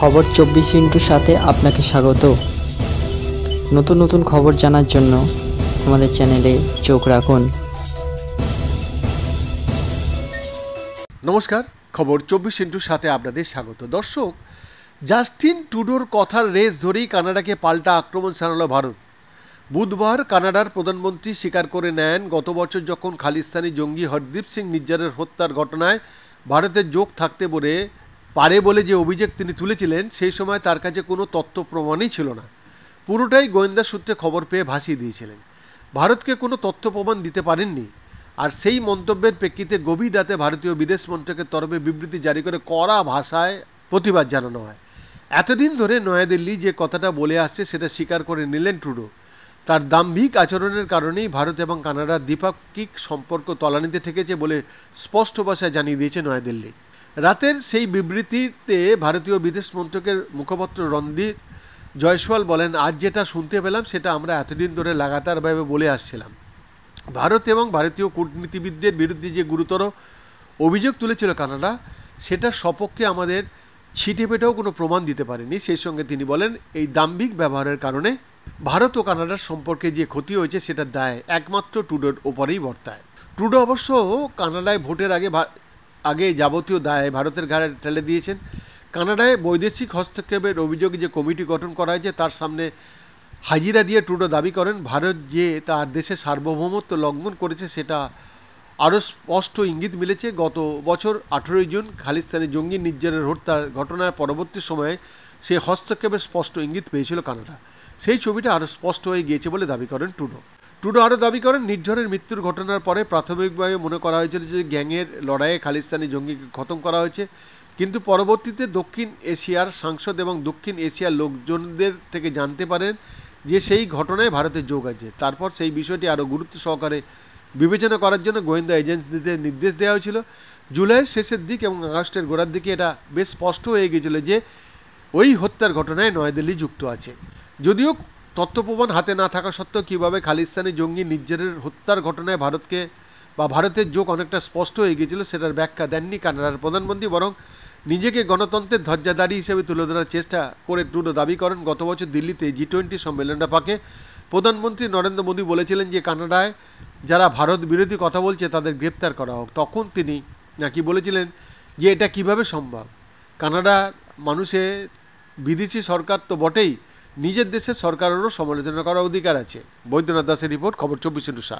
খবর চব্বিশ ইন্টুর সাথে আপনাকে স্বাগত। নতুন নতুন খবর জানার জন্য আমাদের চ্যানেলে চোখ রাখুন। নমস্কার, খবর চব্বিশ ইন্টুর সাথে আপনাদের স্বাগত। দর্শক, জাস্টিন টুডোর কথার রেস ধরেই কানাডাকে পাল্টা আক্রমণ শানালো ভারত। বুধবার কানাডার প্রধানমন্ত্রী স্বীকার করে নেন, গত বছর যখন খালিস্তানি জঙ্গি হরদীপ সিং নিজ্জারের হত্যার ঘটনায় ভারতের যোগ থাকতে বলে পারে বলে যে অভিযোগ তিনি তুলেছিলেন, সেই সময় তার কাছে কোনো তথ্য প্রমাণই ছিল না। পুরোটাই গোয়েন্দা সূত্রে খবর পেয়ে ভাসিয়ে দিয়েছিলেন। ভারতকে কোনো তথ্য প্রমাণ দিতে পারেননি। আর সেই মন্তব্যের প্রেক্ষিতে গভীর রাতে ভারতীয় বিদেশ মন্ত্রকের তরফে বিবৃতি জারি করে কড়া ভাষায় প্রতিবাদ জানানো হয়। এতদিন ধরে নয়াদিল্লি যে কথাটা বলে আসছে, সেটা স্বীকার করে নিলেন ট্রুডো। তার দাম্ভিক আচরণের কারণেই ভারত এবং কানাডার দ্বিপাক্ষিক সম্পর্ক তলানিতে ঠেকেছে বলে স্পষ্ট ভাষায় জানিয়ে দিয়েছে নয়াদিল্লি। রাতের সেই বিবৃতিতে ভারতীয় বিদেশ মন্ত্রকের মুখপাত্র রণদীপ জয়সওয়াল বলেন, আজ যেটা শুনতে পেলাম, সেটা আমরা এতদিন ধরে লাগাতারভাবে বলে আসছিলাম। ভারত এবং ভারতীয় কূটনীতিবিদদের বিরুদ্ধে যে গুরুতর অভিযোগ তুলেছিল কানাডা সেটার সপক্ষে আমাদের ছিটে পেটেও কোনো প্রমাণ দিতে পারেনি। সেই সঙ্গে তিনি বলেন, এই দাম্ভিক ব্যবহারের কারণে ভারত ও কানাডার সম্পর্কে যে ক্ষতি হয়েছে সেটা দায় একমাত্র ট্রুডোর ওপরেই বর্তায়। ট্রুডো অবশ্য কানাডায় ভোটের আগে আগে যাবতীয় দায় ভারতের ঘাড়ে ঠেলে দিয়েছেন। কানাডায় বৈদেশিক হস্তক্ষেপের অভিযোগে যে কমিটি গঠন করা হয়েছে, তার সামনে হাজিরা দিয়ে ট্রুডো দাবি করেন, ভারত যে তার দেশের সার্বভৌমত্ব লঙ্ঘন করেছে সেটা আরও স্পষ্ট ইঙ্গিত মিলেছে। গত বছর আঠেরোই জুন খালিস্তানি জঙ্গি নির্যাতনের হত্যার ঘটনার পরবর্তী সময়ে সে হস্তক্ষেপের স্পষ্ট ইঙ্গিত পেয়েছিল কানাডা। সেই ছবিটা আরও স্পষ্ট হয়ে গিয়েছে বলে দাবি করেন ট্রুডো। ট্রুডো আরও দাবি করেন, নির্ঝরের মৃত্যুর ঘটনার পরে প্রাথমিকভাবে মনে করা হয়েছিল যে গ্যাংয়ের লড়াইয়ে খালিস্তানি জঙ্গিকে খতম করা হয়েছে। কিন্তু পরবর্তীতে দক্ষিণ এশিয়ার সাংসদ এবং দক্ষিণ এশিয়ার লোকজনদের থেকে জানতে পারেন যে সেই ঘটনায় ভারতের যোগ আছে। তারপর সেই বিষয়টি আরও গুরুত্ব সহকারে বিবেচনা করার জন্য গোয়েন্দা এজেন্সিদের নির্দেশ দেওয়া হয়েছিল। জুলাইয়ের শেষের দিক এবং আগস্টের গোড়ার দিকে এটা বেশ স্পষ্ট হয়ে গিয়েছিল যে ওই হত্যার ঘটনায় নয়াদিল্লি যুক্ত আছে। যদিও তথ্য প্রমাণ হাতে না থাকা সত্ত্বেও কীভাবে খালিস্তানি জঙ্গি নির্যানের হত্যার ঘটনায় ভারতকে বা ভারতের যোগ অনেকটা স্পষ্ট হয়ে গিয়েছিল, সেটার ব্যাখ্যা দেননি কানাডার প্রধানমন্ত্রী, বরং নিজেকে গণতন্ত্রের ধ্বজাদারী হিসেবে তুলে ধরার চেষ্টা করে ট্রুডো দাবি করেন। গত বছর দিল্লিতে জি টোয়েন্টি সম্মেলনটা পাকে। প্রধানমন্ত্রী নরেন্দ্র মোদী বলেছিলেন যে, কানাডায় যারা ভারত বিরোধী কথা বলছে, তাদের গ্রেপ্তার করা হোক। তখন তিনি নাকি বলেছিলেন যে, এটা কীভাবে সম্ভব? কানাডার মানুষের বিদেশি সরকার তো বটেই নিজের দেশের সরকারেরও সমালোচনা করার অধিকার আছে। বৈদ্যনাথ দাসের রিপোর্ট খবর চব্বিশ ইন্টু সাত।